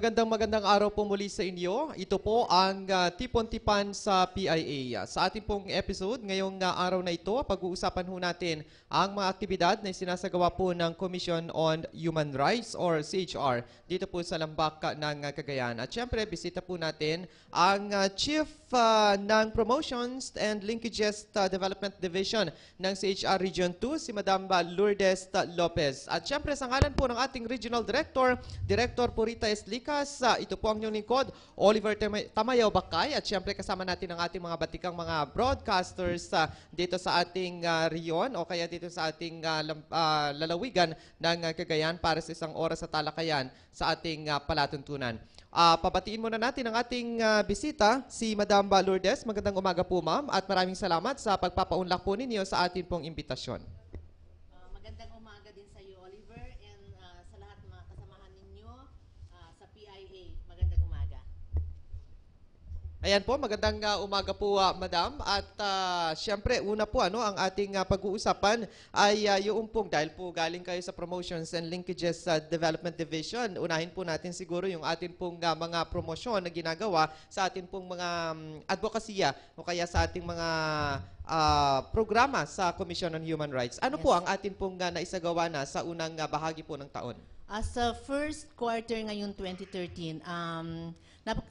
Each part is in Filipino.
Magandang magandang araw po muli sa inyo. Ito po ang ah, Tipon-Tipan sa PIA. Sa ating pong episode, ngayong ah, araw na ito, pag-uusapan ho natin ang mga aktibidad na sinasagawa po ng Commission on Human Rights or CHR dito po sa Lambak ah, ng ah, Cagayan. At syempre, bisita po natin ang ah, Chief ah, ng Promotions and Linkages ah, Development Division ng CHR Region 2, si Madam ah, Lourdes ah, Lopez. At syempre, sa ngalan po ng ating Regional Director, Director Purita Eslicas, ah, ito po ang inyong lingkod, Oliver Tama- Tamayaw Bakay. At syempre, kasama natin ang ating mga batikang mga broadcasters ah, dito sa ating ah, riyon o kaya dito sa ating ah, lam- ah, lalawigan ng ah, Cagayan para sa isang oras sa talakayan sa ating ah, palatuntunan. Ah, pabatiin muna natin ang ating ah, bisita, si Madam Lourdes. Magandang umaga po, ma'am. At maraming salamat sa pagpapaunlak po ninyo sa atin pong imbitasyon. Ah, magandang umaga din sa iyo, Oliver, and ah, sa lahat ng mga kasamahan ninyo ah, sa PIA. Magandang umaga. Ayan po, magandang uh, umaga po, uh, madam. At uh, syempre, una po, ano, ang ating uh, pag-uusapan ay uh, yung pong, dahil po galing kayo sa Promotions and Linkages uh, Development Division, unahin po natin siguro yung atin pong uh, mga promosyon na ginagawa sa atin pong mga um, advokasya o kaya sa ating mga uh, programa sa Commission on Human Rights. Ano po Yes. ang atin pong uh, naisagawa na sa unang uh, bahagi po ng taon? As sa first quarter ngayon 2013, um, nap-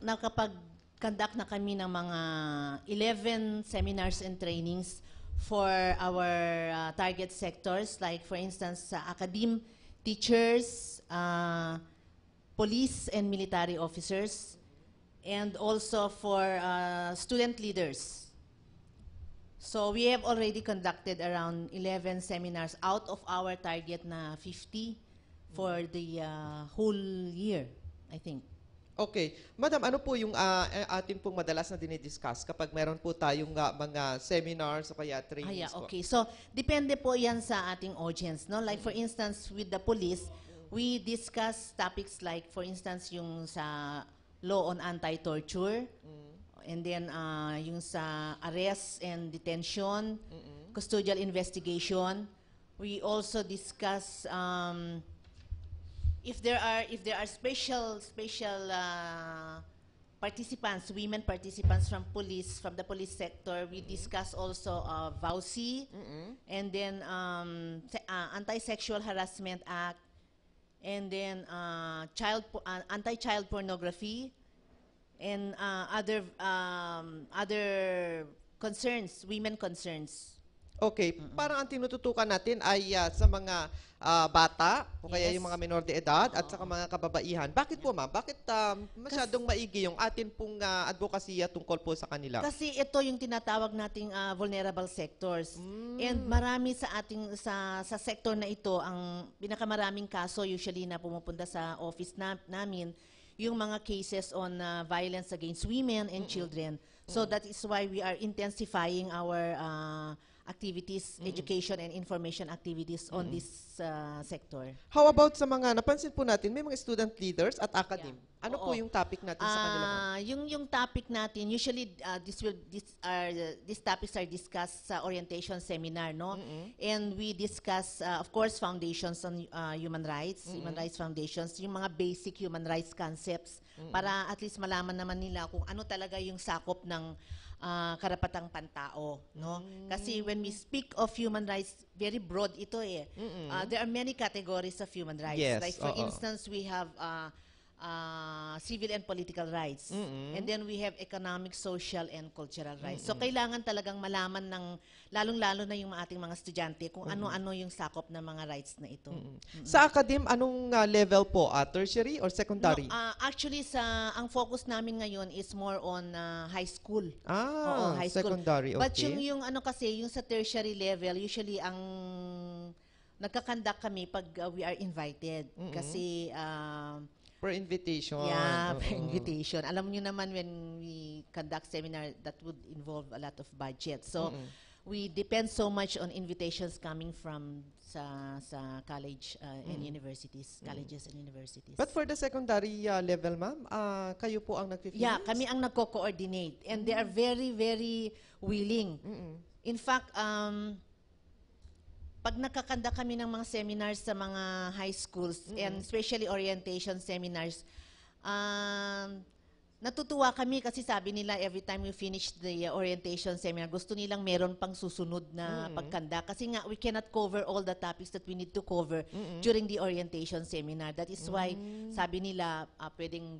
nakapag-conduct na kami ng mga 11 seminars and trainings for our uh, target sectors like for instance sa academe, teachers, uh, police and military officers, and also for uh, student leaders. So we have already conducted around 11 seminars out of our target na 50 for the uh, whole year, I think. Okay. Madam, ano po yung eh, atin pong madalas na dinidiscuss kapag meron po tayong ah, mga seminars o kaya trainings yeah, po? okay. So, depende po yan sa ating audience, no? Like for instance, with the police, we discuss topics like for instance yung sa law on anti-torture, and then uh, yung sa arrest and detention, custodial investigation. We also discuss um, if there are if there are special special uh, participants, women participants from police from the police sector, we discuss also uh, VAUSI, and then um, uh, anti-sexual harassment act, and then uh, child uh, anti-child pornography, and uh, other um, other concerns, women concerns. Okay. Parang ang tinututukan natin ay ah, sa mga ah, bata o kaya Yes. yung mga menor de edad at saka mga kababaihan. Bakit po ma'am? Bakit ah, masyadong maigi yung atin pong uh, advokasya tungkol po sa kanila? Kasi ito yung tinatawag nating ah, vulnerable sectors. And marami sa ating sa sa sector na ito ang pinakamaraming kaso usually na pumupunta sa office na, namin yung mga cases on ah, violence against women and children. So that is why we are intensifying our ah, activities, education and information activities on this ah, sector. How about sa mga, napansin po natin, may mga student leaders at academe. Ano po Oo. yung topic natin sa kanila? ma'am? Ah, yung yung topic natin, usually uh, this will this are these topics are discussed sa orientation seminar, no? And we discuss uh, of course foundations on uh, human rights, human rights foundations, yung mga basic human rights concepts para at least malaman naman nila kung ano talaga yung sakop ng ah, karapatang pantao, no? Kasi when we speak of human rights, very broad ito eh. Ah, there are many categories of human rights. Yes, like for oo. instance, we have uh, uh, civil and political rights. And then we have economic, social, and cultural rights. So kailangan talagang malaman ng, lalong-lalo na yung ating mga estudyante, kung ano-ano yung sakop ng mga rights na ito. Sa academe, anong ah, level po? Ah, tertiary or secondary? No, ah, actually, sa ang focus namin ngayon is more on ah, high school. ah, Oo, high school. secondary. Okay. But yung, yung ano kasi, yung sa tertiary level, usually ang nagkakandak kami pag ah, we are invited. Kasi ah, Per invitation. Yeah, oo. per invitation. Alam niyo naman when we conduct seminar, that would involve a lot of budget. So, we depend so much on invitations coming from sa sa college uh, and universities, colleges and universities. But for the secondary ah, level, ma'am, ah, kayo po ang nag-finance? yeah, kami ang nagko-coordinate and they are very very willing. In fact, um pag nakakanda kami ng mga seminars sa mga high schools and especially orientation seminars, Um, natutuwa kami kasi sabi nila every time we finish the uh, orientation seminar, gusto nilang meron pang susunod na pagkanda. Kasi nga, we cannot cover all the topics that we need to cover during the orientation seminar. That is why, sabi nila, ah, pwedeng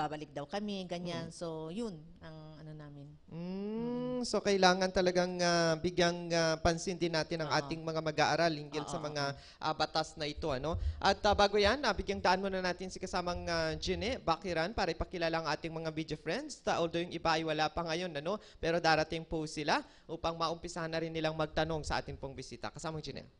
babalik daw kami, ganyan. So, yun ang ano namin. Mm, so kailangan talagang ah, bigyang ah, pansin din natin ang Oo. ating mga mag-aaral hinggil sa Oo, mga ah, batas na ito ano. At ah, bago 'yan, uh, bigyang daan muna natin si kasamang uh, Gine Bakiran para ipakilala ang ating mga video friends. Ta, although yung iba ay wala pa ngayon ano, pero darating po sila upang maumpisahan na rin nilang magtanong sa ating pong bisita. Kasamang Gine.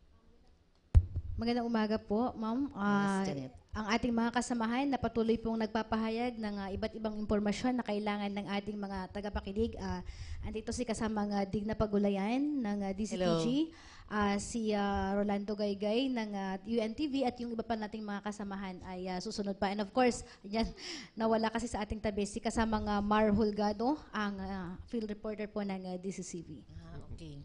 Magandang umaga po, ma'am. Yes, Janet. ang ating mga kasamahan na patuloy pong nagpapahayag ng ah, iba't ibang impormasyon na kailangan ng ating mga tagapakinig. Ah, andito si kasamang uh, Digna Pagulayan ng ah, DCTG, ah, si ah, Rolando Gaygay ng ah, UNTV at yung iba pa nating mga kasamahan ay ah, susunod pa. And of course, yan, nawala kasi sa ating tabi si kasamang ah, Mar Hulgado, ang ah, field reporter po ng ah, DCCV. Ah, okay.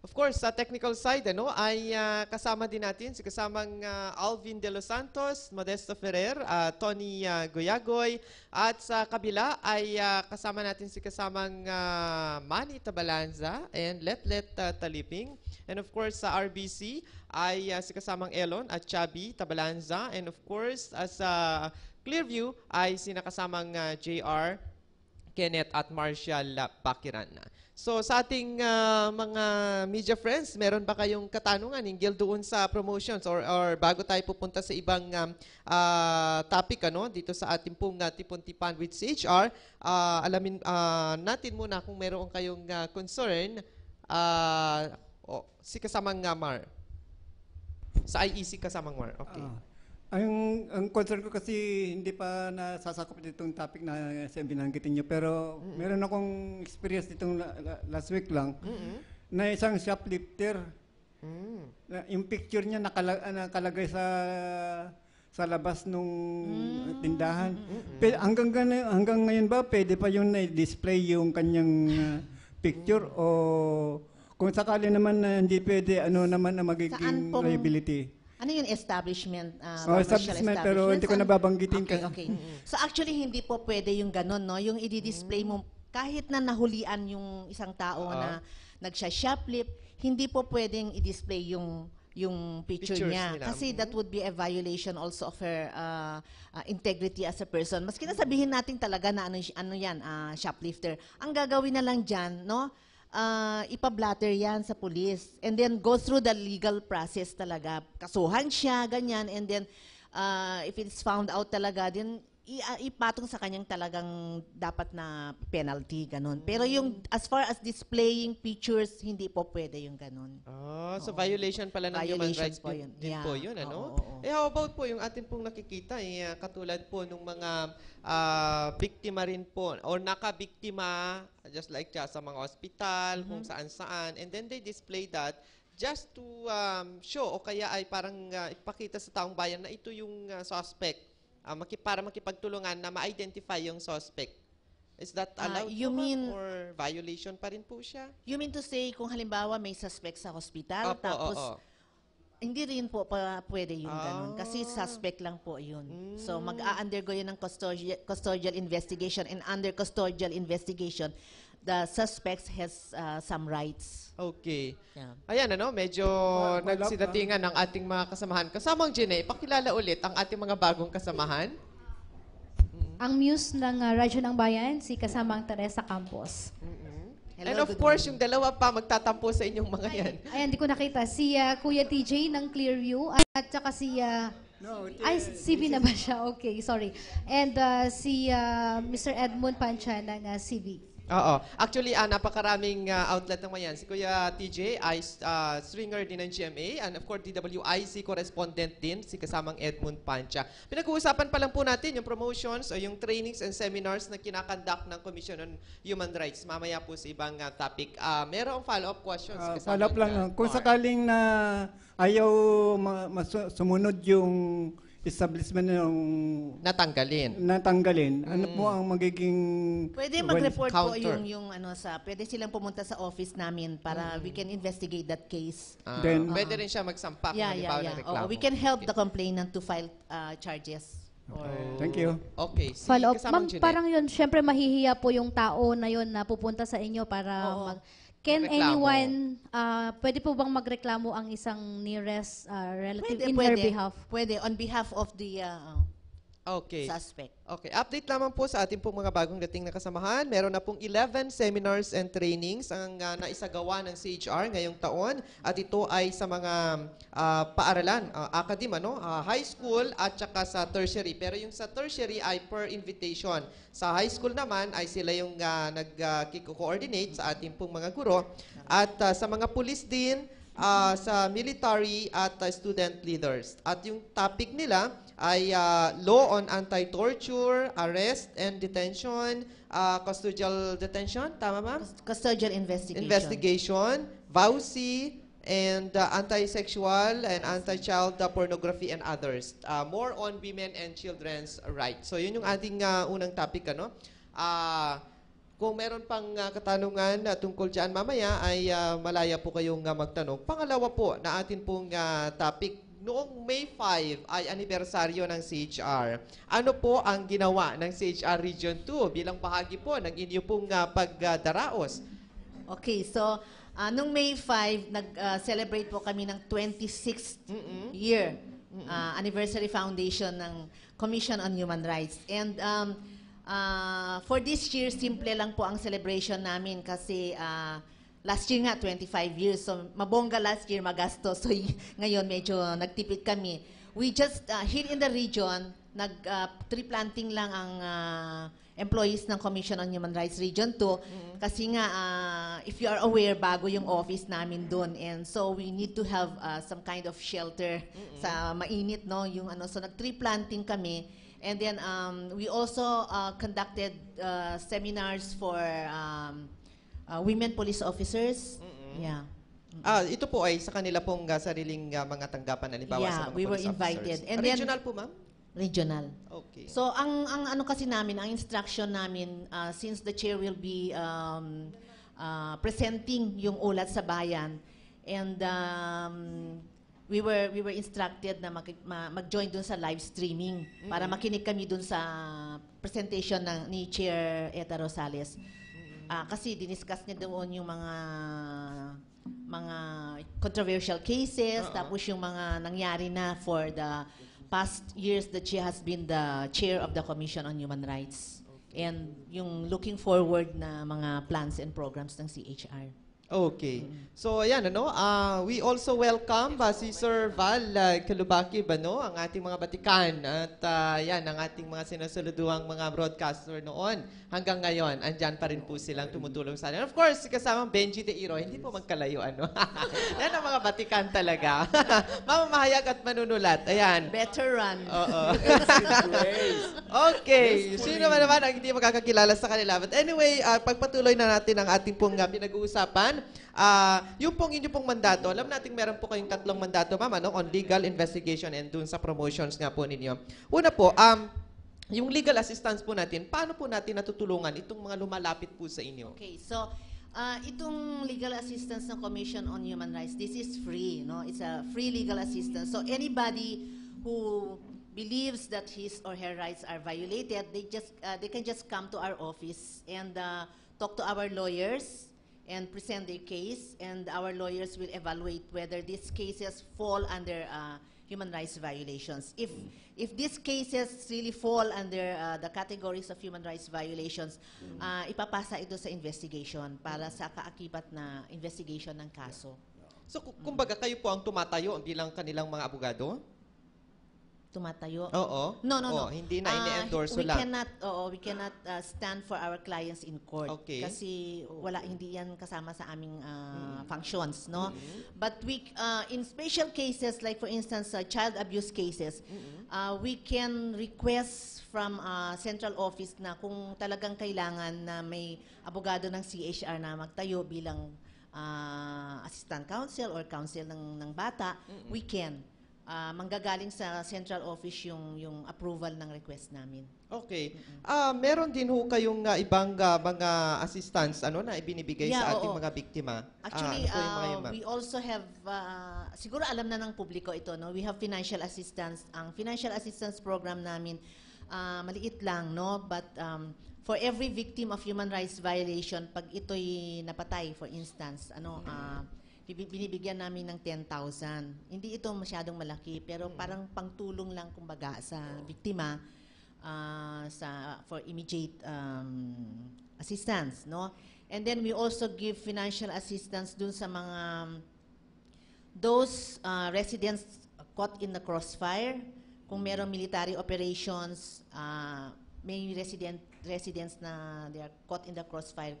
Of course, sa technical side, ano, ay ah, kasama din natin si kasamang ah, Alvin De Los Santos, Modesto Ferrer, ah, Tony ah, Goyagoy, at sa kabila ay ah, kasama natin si kasamang ah, Manny Tabalanza and Letlet ah, Taliping. And of course, sa RBC ay ah, si kasamang Elon at Chabi Tabalanza. And of course, as sa Clearview ay sinakasamang ah, JR Kenneth at Marshall uh, Pakiran. So sa ating uh, mga media friends, meron ba kayong katanungan hinggil doon sa promotions or, or bago tayo pupunta sa ibang uh, topic ano dito sa ating pong uh, tipon-tipan with CHR, uh, alamin uh, natin muna kung meron kayong uh, concern uh, oh, si kasamang uh, Mar. Sa IEC kasamang Mar. Okay. Ah. Ang, ang concern ko kasi hindi pa nasasakop ditong topic na sa binanggitin nyo. Pero meron akong experience ditong la- la- last week lang Mm-mm. na isang shoplifter. Mm. Na, yung picture niya nakala, nakalagay sa sa labas nung tindahan. Pe, hanggang, hanggang ngayon ba pwede pa yung na-display yung kanyang ah, picture o kung sakali naman na hindi pwede, ano naman na magiging liability? Ano yung establishment? ah, Oh, establishment, pero hindi ko Saan- nababanggitin Okay, ka- okay. So actually, hindi po pwede yung ganun, no? Yung i-display mo, kahit na nahulian yung isang tao Oo. na nagsha-shoplift, hindi po pwedeng i-display yung yung picture Pictures niya. nila. Kasi that would be a violation also of her uh, uh, integrity as a person. Maski na sabihin natin talaga na ano, ano yan, ah, shoplifter. Ang gagawin na lang dyan, no? Uh, ipa-blatter yan sa police. And then go through the legal process talaga. Kasuhan siya, ganyan. And then uh, if it's found out talaga, then ipatong sa kanyang talagang dapat na penalty, ganun. Pero yung as far as displaying pictures, hindi po pwede yung ganun. Ah, so violation pala ng human Violation rights po din, yun. din Yeah. po yun, ano? Oo, oo. Eh, how about po yung atin pong nakikita, eh, ah, katulad po nung mga ah, biktima rin po, or nakabiktima, just like siya, sa mga hospital, kung Mm-hmm. saan-saan, and then they display that just to um, show, o kaya ay parang ah, ipakita sa taong bayan na ito yung ah, suspect, ah, maki, para makipagtulungan na ma-identify yung suspect. Is that Ah, allowed you po, ma'am? mean- or violation pa rin po siya? You mean to say, kung halimbawa may suspect sa hospital, Opo, tapos oo. hindi rin po pa pwede yung ganun. Kasi Ah. suspect lang po yun. So Mm. mag-a-undergo yun ng custodial, custodial investigation and under custodial investigation, the suspect has uh, some rights. Okay. Yeah. Ayan, ano, medyo wala nagsidatingan ng ating mga kasamahan. Kasamang Jine, pakilala ulit ang ating mga bagong kasamahan. Ang muse ng ah, Radyo ng Bayan, si kasamang Teresa Campos. Hello, And of course, morning. yung dalawa pa magtatampo sa inyong mga yan. Ayan, di ko nakita. Si ah, Kuya TJ ng Clearview at saka si... ah, No, ay, CV na ba siya? Okay, sorry. And ah, si ah, Mr. Edmund Pancha ng ah, CV. Oo. Actually, ah, napakaraming ah, outlet naman yan. Si Kuya TJ ay ah, stringer din ng GMA and of course DWIC correspondent din si kasamang Edmund Pancha. Pinag-uusapan pa lang po natin yung promotions o yung trainings and seminars na kinakandak ng Commission on Human Rights. Mamaya po sa ibang ah, topic. Ah, merong follow-up questions. Ah, kasamang, follow up lang. ah. Kung sakaling na ayaw ma- sumunod yung establishment ng Natanggalin. natanggalin, ano po ang magiging... Pwede well, mag-report po counter. yung, yung ano sa, pwede silang pumunta sa office namin para we can investigate that case. Ah, Then- pwede rin siya magsampa kung Yeah, yeah, halimbawa yeah. ng reklamo. Oo, we can help the complainant to file uh, charges. Or, Thank you. Okay. Si Follow up. kasamang Ma'am, Jeanette. parang yun, syempre mahihiya po yung tao na yun na pupunta sa inyo para Oo. mag... Can Reklamo. anyone, ah, pwede po bang magreklamo ang isang nearest ah, relative pwede, in pwede. their behalf? Pwede, on behalf of the uh, Okay. suspect. Okay, update lamang po sa ating pong mga bagong dating na kasamahan. Meron na pong 11 seminars and trainings ang uh, naisagawa ng CHR ngayong taon at ito ay sa mga ah, paaralan, uh, academe, ano? Ah, high school at saka sa tertiary. Pero yung sa tertiary ay per invitation. Sa high school naman ay sila yung uh, nag-coordinate sa ating pong mga guro. At ah, sa mga pulis din, ah, sa military at ah, student leaders. At yung topic nila ay ah, law on anti-torture, arrest and detention, ah, custodial detention, tama ma'am? Custodial investigation. Investigation, VAUSI, and uh, anti-sexual and anti-child uh, pornography and others. Uh, more on women and children's rights. So yun yung ating uh, unang topic ano. Ah, kung meron pang uh, katanungan uh, tungkol dyan mamaya ay uh, malaya po kayong uh, magtanong. Pangalawa po na atin pong uh, topic Noong May 5 ay anibersaryo ng CHR. Ano po ang ginawa ng CHR Region 2 bilang bahagi po ng inyo pong uh, pagdaraos? Okay, so uh, nung May 5, nag-celebrate po kami ng 26th year uh, anniversary foundation ng Commission on Human Rights. And um, uh, for this year, simple lang po ang celebration namin kasi uh, last year nga, 25 years. So, mabongga last year, magastos. So, ngayon, medyo nagtipid kami. We just, uh, here in the region, nag, uh, tree planting lang ang uh, employees ng Commission on Human Rights Region 2. Kasi nga, uh, if you are aware, bago yung office namin doon. And so, we need to have uh, some kind of shelter sa mainit, no? Yung ano, so, nag-tree planting kami. And then, um, we also uh, conducted uh, seminars for um, uh, women police officers. Yeah. Ah, ito po ay sa kanila pong uh, sariling uh, mga tanggapan halimbawa Yeah, sa mga we were police invited. officers. And then- Regional po, ma'am? Regional. Okay. So ang ang ano kasi namin, ang instruction namin uh, since the chair will be um, uh, presenting yung ulat sa bayan and um, we were we were instructed na mag, ma- mag-join dun sa live streaming para makinig kami dun sa presentation ng ni Chair Eta Rosales. Ah, kasi diniscuss niya doon yung mga mga controversial cases, tapos yung mga nangyari na for the past years that she has been the chair of the Commission on Human Rights. And yung looking forward na mga plans and programs ng CHR. Okay. So, ayan, ano, ah, we also welcome ba si Sir Val uh, Kalubaki, ba, no? ang ating mga batikan. At ah, yan, ang ating mga sinasuluduhang mga broadcaster noon. Hanggang ngayon, andyan pa rin po silang tumutulong sa atin. Of course, kasamang Benji De Iro, hindi po magkalayo, ano? yan ang mga batikan talaga. Mamamahayag at manunulat. Ayan. Veteran. Oo. okay. Sino man naman ang hindi makakakilala sa kanila. But anyway, ah, pagpatuloy na natin ang ating pong ah, pinag-uusapan. Ah, yung pong inyo pong mandato, alam natin meron po kayong tatlong mandato, ma'am, ano, on legal investigation and dun sa promotions nga po ninyo. Una po, um, yung legal assistance po natin, paano po natin natutulungan itong mga lumalapit po sa inyo? Okay, so uh, itong legal assistance ng Commission on Human Rights, this is free, no? It's a free legal assistance. So anybody who believes that his or her rights are violated, they just uh, they can just come to our office and uh, talk to our lawyers and present their case, and our lawyers will evaluate whether these cases fall under uh, human rights violations. If if these cases really fall under uh, the categories of human rights violations, uh, ipapasa ito sa investigation para sa kaakibat na investigation ng kaso. So, ku- kumbaga, kayo po ang tumatayo bilang kanilang mga abogado? Tumatayo. Oo. No, no, no. Oo, hindi na Ah, ini-endorse we lang. cannot, oo, we cannot uh, stand for our clients in court. Okay. Kasi wala, hindi yan kasama sa aming uh, Mm-hmm. functions, no? But we, uh, in special cases, like for instance, uh, child abuse cases, Mm-hmm. uh, we can request from uh, central office na kung talagang kailangan na may abogado ng CHR na magtayo bilang uh, assistant counsel or counsel ng, ng bata, we can. Ah, manggagaling sa central office yung yung approval ng request namin. Okay. Ah, meron din ho kayong ah, ibang ah, mga assistance ano na ibinibigay Yeah, sa ating oo. mga biktima. Actually, ano mga uh, yun, ma'am? we also have, uh, siguro alam na ng publiko ito, no? we have financial assistance. Ang financial assistance program namin, uh, maliit lang, no? but um, for every victim of human rights violation, pag ito'y napatay, for instance, ano, uh, bibi- binibigyan namin ng 10,000. Hindi ito masyadong malaki, pero parang pangtulong lang kumbaga sa biktima uh, sa for immediate um, assistance, no? And then we also give financial assistance dun sa mga um, those uh, residents caught in the crossfire. Kung merong military operations, uh, may resident residents na they are caught in the crossfire.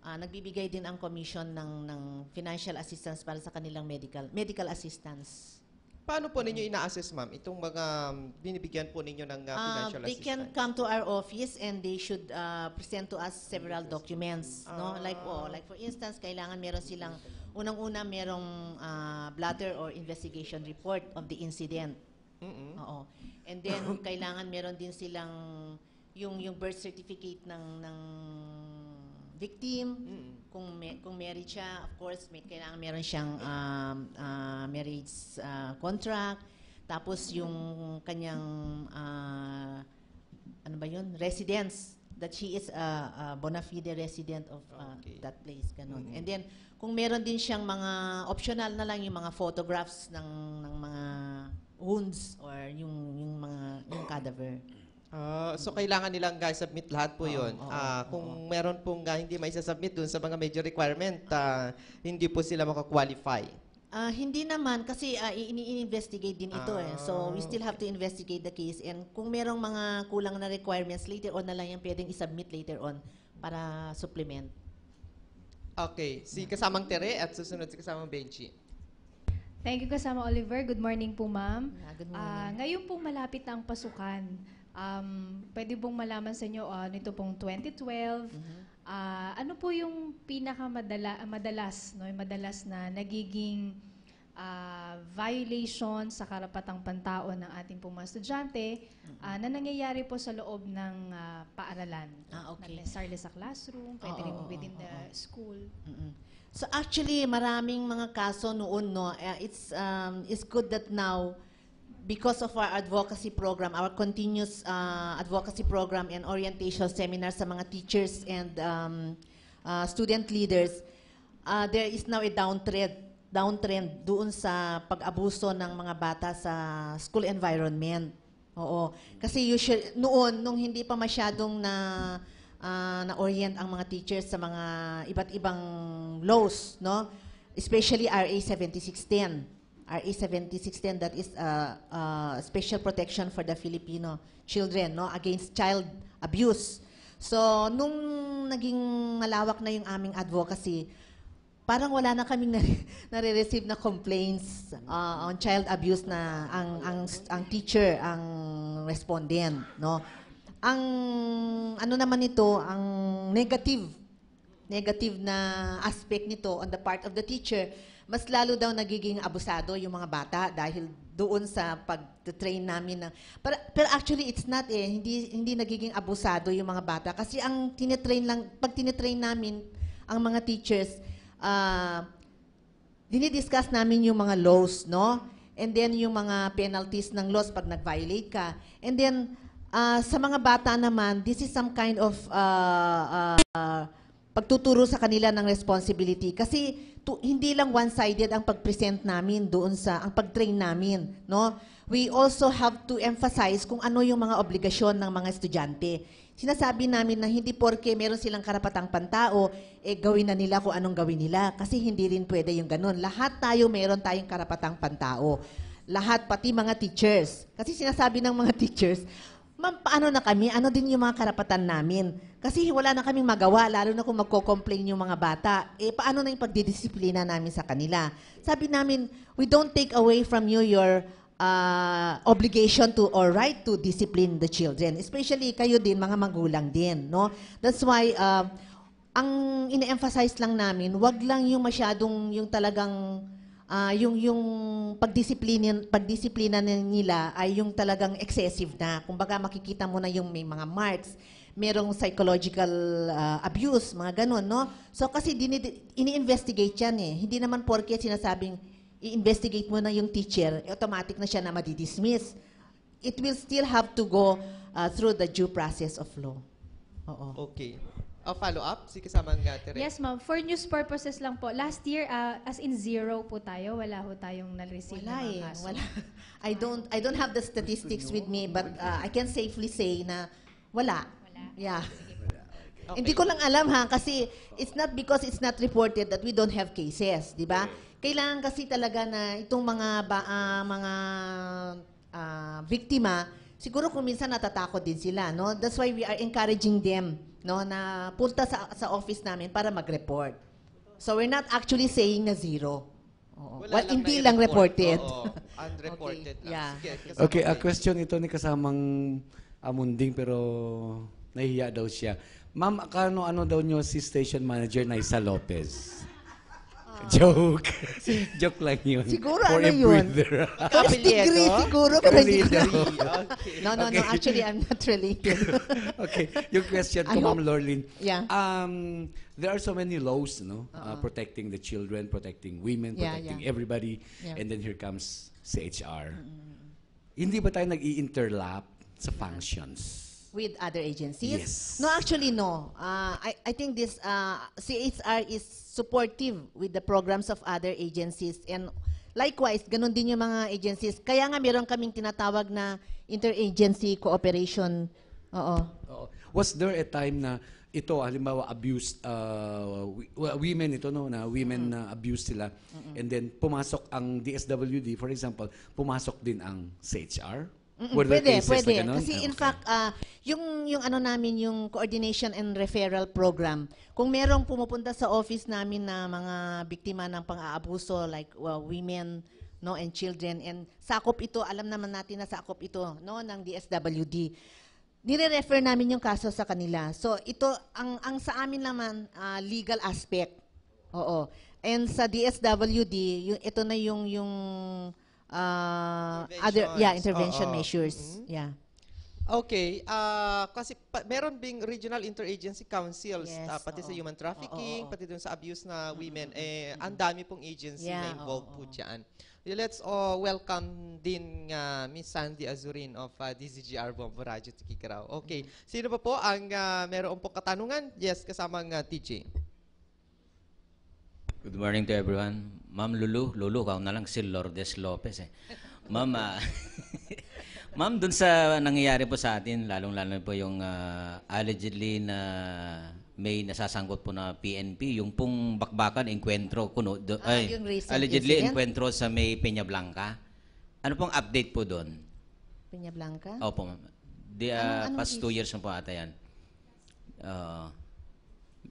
Uh, nagbibigay din ang commission ng ng financial assistance para sa kanilang medical medical assistance. Paano po ninyo ina-assess, ma'am, itong mga um, binibigyan po ninyo ng Uh, financial they can assistance? come to our office and they should uh, present to us several documents no like oh like for instance kailangan meron silang unang-una merong uh, blotter or investigation report of the incident Mm-mm. oo and then kailangan meron din silang yung yung birth certificate ng ng victim Mm-mm. kung may, kung married siya, of course, may kailangan meron siyang um, uh, marriage uh, contract. Tapos yung kanyang uh, ano ba yun? Residence that she is a, a bona fide resident of uh, Okay. that place ganun. And then kung meron din siyang mga optional na lang yung mga photographs ng ng mga wounds or yung yung mga yung cadaver. Ah, so kailangan nilang guys submit lahat po Oo, 'yon. oo, Ah, oo. kung meron pong ah, hindi may submit dun sa mga major requirement, ah, hindi po sila makakwalify. Ah, hindi naman kasi ah, ini-investigate din ito eh. So we Ah, still have to investigate the case and kung merong mga kulang na requirements later on na lang yan pwedeng i-submit later on para supplement. Okay, si kasamang Tere at susunod si kasamang Benji. Thank you kasama Oliver. Good morning po, ma'am. Ah, good Ah, morning. ngayon pong malapit na ang pasukan. Um, pwede pong malaman sa inyo ah, nito pong 2012. Mhm. ah, ano po yung pinakamadala madalas, no, yung madalas na nagiging ah, violation sa karapatang pantao ng ating pong mga estudyante ah, na nangyayari po sa loob ng ah, paaralan. Ah, okay. Necessarily sa classroom, pwede Oo, rin within oo, the oo. school. Mm-mm. So actually maraming mga kaso noon no. Uh, it's um, it's good that now because of our advocacy program, our continuous uh, advocacy program and orientation seminars sa mga teachers and um, uh, student leaders, uh, there is now a downtrend downtrend doon sa pag-abuso ng mga bata sa school environment. Oo. Kasi usually, noon, nung hindi pa masyadong na ah, na-orient ang mga teachers sa mga iba't ibang laws, no? Especially RA 7610. RA 7610 that is uh, uh, special protection for the Filipino children, no? Against child abuse. So, nung naging malawak na yung aming advocacy, parang wala na kaming nare- nare-receive na complaints uh, on child abuse na ang ang ang teacher ang respondent no ang ano naman ito ang negative negative na aspect nito on the part of the teacher mas lalo daw nagiging abusado yung mga bata dahil doon sa pag-train namin ng pero, pero actually it's not eh hindi hindi nagiging abusado yung mga bata kasi ang tinetrain lang pag tinetrain namin ang mga teachers ah dinidiscuss namin yung mga laws, no? And then yung mga penalties ng laws pag nag-violate ka. And then ah, sa mga bata naman, this is some kind of ah, ah, pagtuturo sa kanila ng responsibility. Kasi tu- hindi lang one-sided ang pag-present namin doon sa, ang pag-train namin, no? We also have to emphasize kung ano yung mga obligasyon ng mga estudyante. Sinasabi namin na hindi porke meron silang karapatang pantao, eh gawin na nila kung anong gawin nila. Kasi hindi rin pwede yung ganun. Lahat tayo meron tayong karapatang pantao. Lahat, pati mga teachers. Kasi sinasabi ng mga teachers, Ma'am, paano na kami? Ano din yung mga karapatan namin? Kasi wala na kaming magawa, lalo na kung magko-complain yung mga bata. Eh, paano na yung pagdidisiplina namin sa kanila? Sabi namin, we don't take away from you your uh, obligation to or right to discipline the children. Especially kayo din, mga magulang din. No? That's why, uh, ang ine-emphasize lang namin, wag lang yung masyadong yung talagang ah, yung yung pagdisiplina pagdisiplina nila ay yung talagang excessive na. Kumbaga makikita mo na yung may mga marks, merong psychological ah, abuse, mga ganun, no? So kasi dinid- ini-investigate yan eh. Hindi naman porke sinasabing i-investigate mo na yung teacher, automatic na siya na madidismiss. It will still have to go ah, through the due process of law. Oo. Okay. A follow-up, si kasamang uh, Tere. Yes, ma'am. For news purposes lang po. Last year, ah, as in zero po tayo. Wala ho tayong na-receive Wala na eh. mga kaso. Wala. I don't I don't have the statistics with me but uh, I can safely say na wala. Wala. Yeah. Okay. Hindi ko lang alam ha kasi it's not because it's not reported that we don't have cases, di ba? Kailangan kasi talaga na itong mga ba, ah, mga ah, biktima siguro kung minsan natatakot din sila, no? That's why we are encouraging them, no, na punta sa sa office namin para mag-report. So we're not actually saying na zero. Oo. Wala Well, lang hindi lang i-report. reported. Oo, unreported Okay, lang. yeah. Sige, kasama Okay, a question ito ni kasamang Amunding pero nahihiya daw siya. Ma'am, akano ano daw nyo si station manager na Isa Lopez? Joke. Joke lang yun. Siguro For ano yun? First degree siguro, pero hindi ko. Okay. No, no, no. Actually, I'm not related. okay, yung question ko, Ma'am Lorlin. Yeah. Um, there are so many laws, no? Uh, protecting the children, protecting women, Yeah, protecting yeah. everybody. Yeah. And then here comes CHR. Hindi ba tayo nag-i-interlap sa functions? With other agencies? Yes. No, actually, no. Uh, I, I think this uh, CHR is supportive with the programs of other agencies. And likewise, ganun din yung mga agencies. Kaya nga meron kaming tinatawag na interagency cooperation. Oo. Oo. Was there a time na ito, halimbawa, abused uh, women ito, no, na women na abused sila, and then pumasok ang DSWD, for example, pumasok din ang CHR? Mm-mm, Were there pwede, cases pwede. na ganun? Kasi Ah, in okay. fact, ah, yung, yung ano namin, yung coordination and referral program, kung merong pumupunta sa office namin na mga biktima ng pang-aabuso, like well, women, no, and children, and sakop ito, alam naman natin na sakop ito, no, ng DSWD. Nire-refer namin yung kaso sa kanila. So ito, ang, ang sa amin naman, ah, legal aspect. Oo. And sa DSWD, yung, ito na yung, yung ah, other, yeah, intervention Oo. measures. Mhm. Yeah. Okay, ah kasi pa- meron ding regional interagency councils, Yes, ah, pati sa oo. human trafficking, Oo, oo. pati dun sa abuse na women, eh, ang dami pong agency na Yeah, involved oo, po oo. dyan. Let's uh, welcome din nga Miss Sandy Azurin of uh, DZGR Bombo Radio Tikikaraw. Okay, sino pa po ang uh, meron pong katanungan? Yes, kasamang uh, TJ. Good morning to everyone. Ma'am Lulu, Lulu, kao na lang si Lourdes Lopez eh. Ma'am, ah, Ma'am, dun sa nangyayari po sa atin, lalong-lalo po yung ah, allegedly na may nasasangkot po na PNP, yung pong bakbakan, encuentro, kuno, do, Ah, ay, yung allegedly incident? encuentro sa may Peña Blanca. Ano pong update po doon? Peña Blanca? Opo, ma'am. Di, ah, Anong- anong past two years na po ata yan. Oo.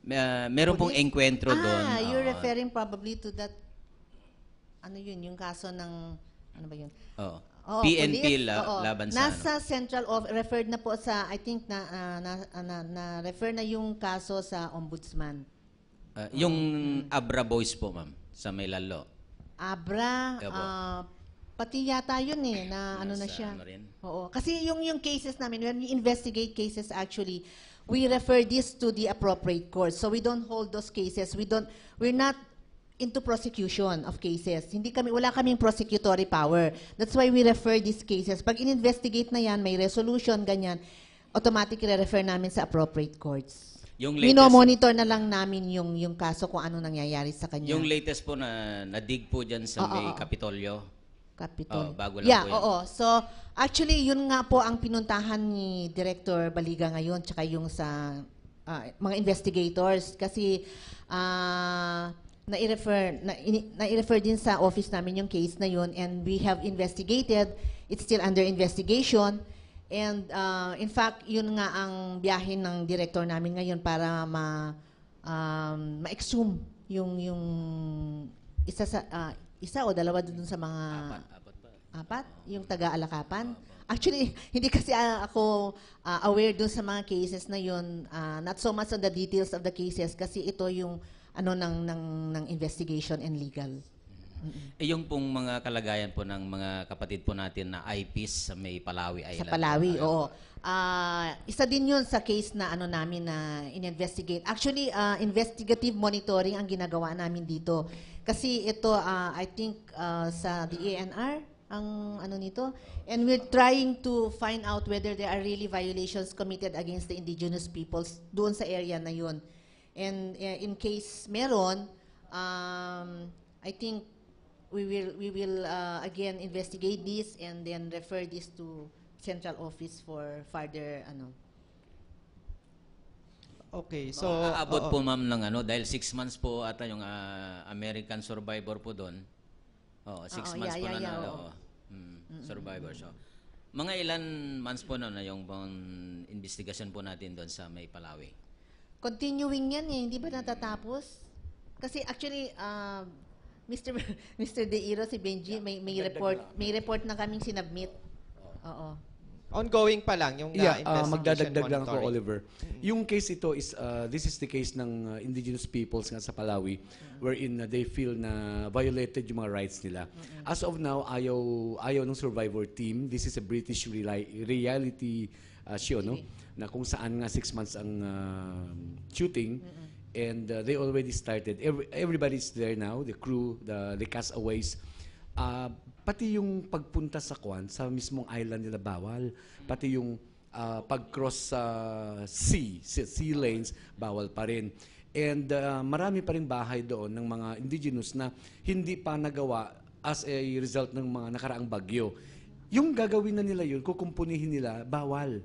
Ah, meron pong Police? encuentro doon. Ah, you're Oo. referring probably to that, ano yun, yung kaso ng, ano ba yun? Oo. Oo, PNP police. la- Oo. laban sa ano. Nasa central of referred na po sa I think na ah, na, na, na refer na yung kaso sa ombudsman. Ah, yung Abra Boys po, ma'am, sa may lalo. Abra Opo. ah, pati yata yun eh na ano na Nasa siya. ano rin. Oo. Kasi yung yung cases namin when we investigate cases actually we refer this to the appropriate court. So we don't hold those cases. We don't we're not into prosecution of cases. Hindi kami wala kaming prosecutory power. That's why we refer these cases. Pag in-investigate na yan, may resolution ganyan, automatically refer namin sa appropriate courts. Yung latest, Minomonitor na lang namin yung yung kaso kung ano nangyayari sa kanya. yung latest po na nadig po dyan sa Oo, may oo, oo. Kapitolyo. Capitol. Oh, bago lang yeah, po yun. oo. So, actually, yun nga po ang pinuntahan ni Director Baliga ngayon, tsaka yung sa ah, mga investigators. Kasi, ah, na-refer, na, na-refer din sa office namin yung case na yun and we have investigated. It's still under investigation. And ah, in fact, yun nga ang biyahe ng director namin ngayon para ma um, ma-exhume yung yung isa sa ah, isa o dalawa dun sa mga Apat, apat pa. apat yung taga-alakapan. Actually, hindi kasi ah, ako ah, aware dun sa mga cases na yun. ah, not so much on the details of the cases kasi ito yung ano ng ng ng investigation and legal. Eh, yung pong mga kalagayan po ng mga kapatid po natin na IPs sa may Palawi Sa Island. Palawi, oo. Ah, isa din yun sa case na ano namin na in-investigate. Actually, ah, investigative monitoring ang ginagawa namin dito. Kasi ito, ah, I think, ah, sa DANR, ang ano nito. And we're trying to find out whether there are really violations committed against the indigenous peoples doon sa area na yun. And eh, in case meron, um, I think we will we will uh, again investigate this and then refer this to central office for further ano Okay, So, so... aabot oo. po ma'am ng ano, dahil six months po ata yung ah, American survivor po doon. Oo, six Oo, months yeah, po yeah, na yeah, na, oo. oo. Mm, survivor. So, mga ilan months po na na yung pang investigation po natin doon sa may Palawi? Continuing yan eh hindi ba natatapos kasi actually uh, Mr. Mr. De Iro si Benji may may report may report na kaming sinubmit oo Ongoing pa lang yung Yeah, uh, magdadagdag lang ako. Oliver. Yung case ito is, uh, this is the case ng uh, indigenous peoples nga sa Palawi, wherein uh, they feel na violated yung mga rights nila. As of now, ayaw, ayaw ng survivor team. This is a British reali- reality uh, show, no? Na kung saan nga six months ang uh, shooting. And uh, they already started. Every, everybody's there now, the crew, the, the castaways. Ah, pati yung pagpunta sa Kwan, sa mismong island nila bawal. Pati yung ah, pag-cross sa sea, sea, sea lanes, bawal pa rin. And ah, marami pa rin bahay doon ng mga indigenous na hindi pa nagawa as a result ng mga nakaraang bagyo. Yung gagawin na nila yun, kukumpunihin nila, bawal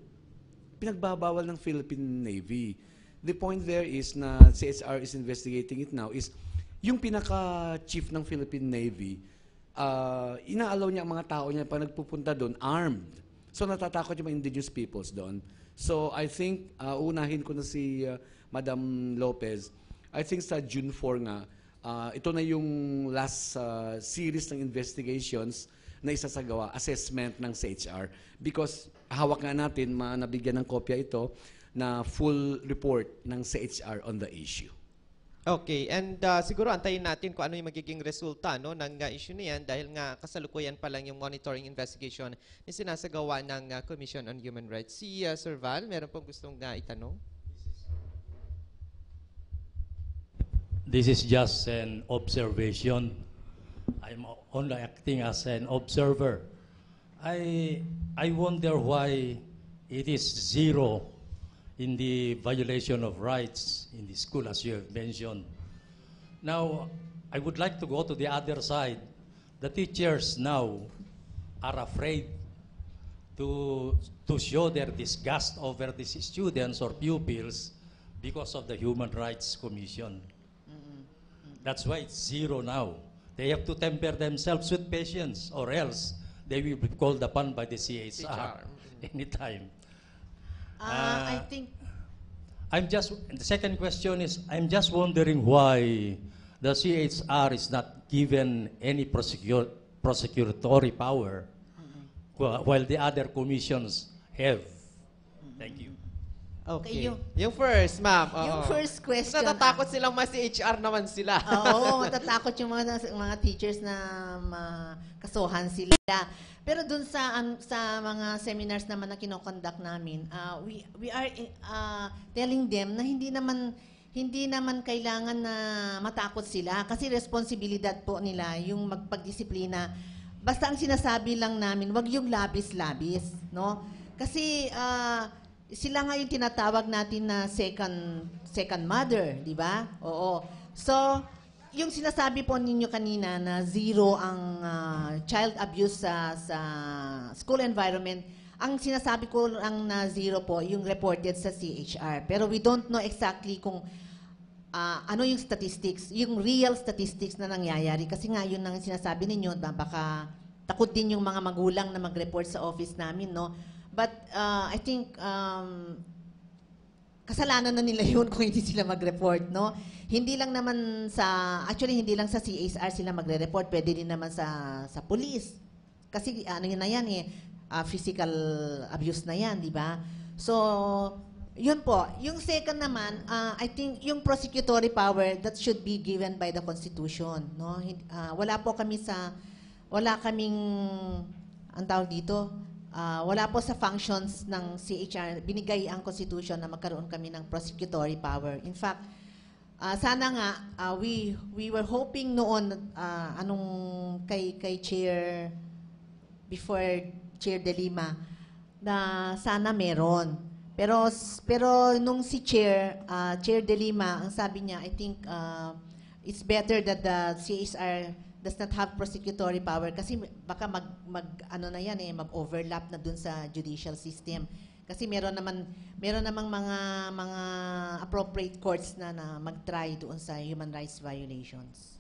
pinagbabawal ng Philippine Navy. The point there is na CSR is investigating it now is yung pinaka-chief ng Philippine Navy, uh, inaalaw niya ang mga tao niya pa nagpupunta doon armed. So natatakot yung mga indigenous peoples doon. So I think, uh, unahin ko na si uh, Madam Lopez, I think sa June 4 nga, uh, ito na yung last uh, series ng investigations na isasagawa, assessment ng CHR. Because hawak nga natin, nabigyan ng kopya ito, na full report ng CHR on the issue. Okay, and uh, siguro antayin natin kung ano yung magiging resulta no, ng uh, issue na yan dahil nga kasalukuyan pa lang yung monitoring investigation na sinasagawa ng uh, Commission on Human Rights. Si uh, Sir Val, meron pong gustong uh, itanong? This is just an observation. I'm only acting as an observer. I, I wonder why it is zero in the violation of rights in the school, as you have mentioned. Now, I would like to go to the other side. The teachers now are afraid to, to show their disgust over these students or pupils because of the Human Rights Commission. That's why it's zero now. They have to temper themselves with patience, or else they will be called upon by the CHR, CHR. Ah, I think I'm just, the second question is, I'm just wondering why the CHR is not given any prosecu- prosecutory power wh- while the other commissions have. Thank you. Okay. yung- Yung, first, ma'am. oo. Yung first question, ah. Natatakot silang mas HR naman sila. Oo, matatakot yung mga mga teachers na makasuhan sila. Pero dun sa an- sa mga seminars naman na kinokonduct namin, ah, we we are ah, telling them na hindi naman hindi naman kailangan na matakot sila kasi responsibilidad po nila yung magpagdisiplina. Basta ang sinasabi lang namin, wag yung labis-labis, no? Kasi ah, sila nga yung tinatawag natin na second second mother, di ba? Oo. So, yung sinasabi po ninyo kanina na zero ang ah, child abuse sa sa school environment, ang sinasabi ko lang na zero po yung reported sa CHR. Pero we don't know exactly kung ah, ano yung statistics, yung real statistics na nangyayari. Kasi nga, yun ang sinasabi ninyo, baka takot din yung mga magulang na mag-report sa office namin, no? But ah, I think um, kasalanan na nila yun kung hindi sila mag-report, no? Hindi lang naman sa, actually hindi lang sa CSR sila magre-report, pwede din naman sa sa police. Kasi ano yun na yan eh, ah, physical abuse na yan, di ba? So, Yun po. Yung second naman, ah, I think yung prosecutory power that should be given by the Constitution, no? Ah, wala po kami sa wala kaming ang tawag dito, ah, wala po sa functions ng CHR binigay ang Constitution na magkaroon kami ng prosecutory power. In fact, ah, sana nga ah, we we were hoping noon ah, anong kay kay Chair before Chair De Lima na sana meron. Pero pero nung si Chair ah, Chair De Lima, ang sabi niya, I think ah, it's better that the CSR does not have prosecutory power kasi baka mag, mag ano na yan eh mag-overlap na dun sa judicial system. Kasi meron naman meron namang mga mga appropriate courts na na mag-try doon sa human rights violations.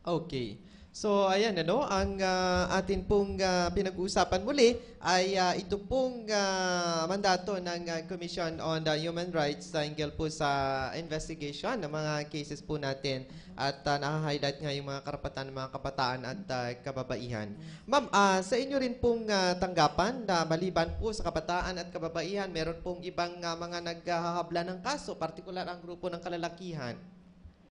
Okay. So, ayan, ano, ang ah, atin pong ah, pinag-uusapan muli ay ah, ito pong ah, mandato ng ah, Commission on the Human Rights sa hinggil po sa investigation ng mga cases po natin at uh, naka-highlight nga yung mga karapatan ng mga kabataan at ah, kababaihan. Ma'am, ah, sa inyo rin pong ah, tanggapan na maliban po sa kabataan at kababaihan, meron pong ibang ah, mga naghahabla ng kaso, partikular ang grupo ng kalalakihan.